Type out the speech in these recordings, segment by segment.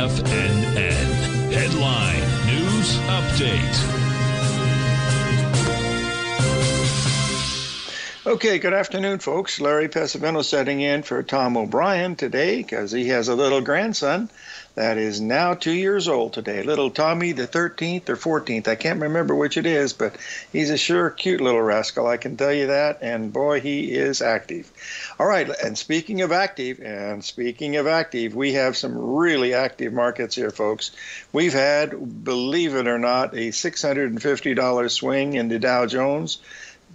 FNN. Headline News Update. Okay, good afternoon, folks. Larry Pesavento setting in for Tom O'Brien today because he has a little grandson that is now two years old today. Little Tommy the 13th or 14th. I can't remember which it is, but he's a sure cute little rascal, I can tell you that. And boy, he is active. All right, and speaking of active, and speaking of active, we have some really active markets here, folks. We've had, believe it or not, a $650 swing in the Dow Jones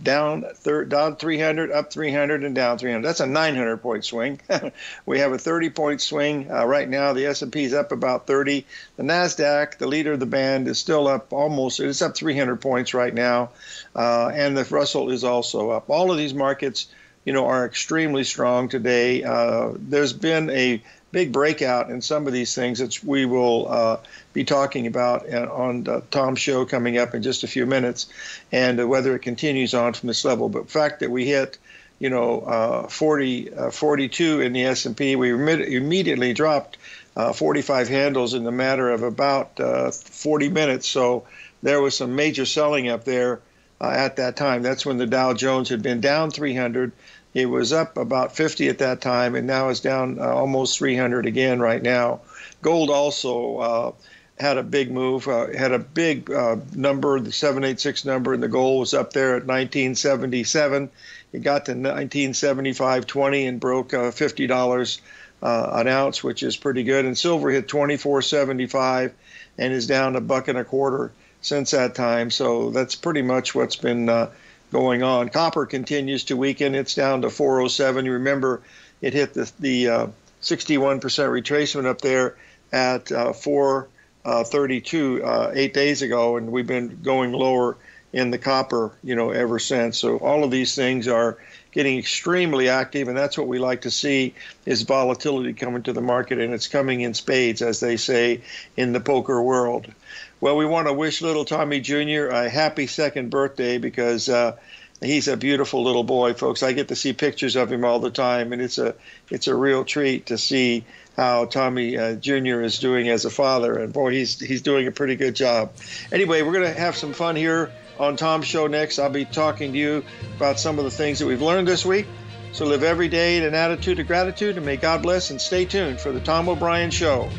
down down 300, up 300, and down 300. That's a 900 point swing. we have a 30 point swing uh, right now. The S&P is up about 30. The Nasdaq, the leader of the band, is still up almost. It's up 300 points right now, uh, and the Russell is also up. All of these markets, you know, are extremely strong today. Uh, there's been a big breakout in some of these things that we will uh, be talking about on Tom's show coming up in just a few minutes, and uh, whether it continues on from this level. But the fact that we hit, you know, uh, 40, uh, 42 in the S&P, we immediately dropped uh, 45 handles in the matter of about uh, 40 minutes. So there was some major selling up there at that time. That's when the Dow Jones had been down 300 it was up about 50 at that time, and now it's down uh, almost 300 again right now. Gold also uh, had a big move, uh, had a big uh, number, the 786 number, and the gold was up there at 1977. It got to 1975.20 and broke uh, $50 uh, an ounce, which is pretty good. And silver hit 24.75 and is down a buck and a quarter since that time. So that's pretty much what's been going on. Copper continues to weaken. It's down to 407. You remember it hit the, the uh, 61% retracement up there at uh, 432 uh, eight days ago, and we've been going lower in the copper, you know, ever since. So all of these things are getting extremely active, and that's what we like to see is volatility coming to the market, and it's coming in spades, as they say in the poker world. Well, we want to wish little Tommy Jr. a happy second birthday because uh, he's a beautiful little boy, folks. I get to see pictures of him all the time, and it's a it's a real treat to see how Tommy uh, Jr. is doing as a father. And boy, he's he's doing a pretty good job. Anyway, we're going to have some fun here on Tom's show next. I'll be talking to you about some of the things that we've learned this week. So live every day in an attitude of gratitude, and may God bless. And stay tuned for the Tom O'Brien Show.